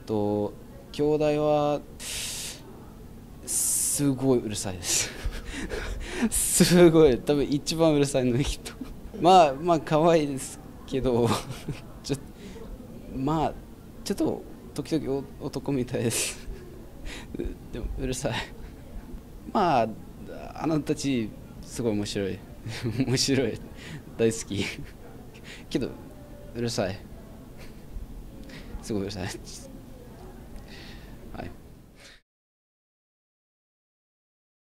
と兄弟はすごいうるさいです。すごい。多分一番うるさいの人。まあまあ可愛いですけど ちょまあちょっと時々男みたいです。でもうるさい。まああなたたちすごい面白い。面白い。大好き。けどうるさい。すごいうるさい。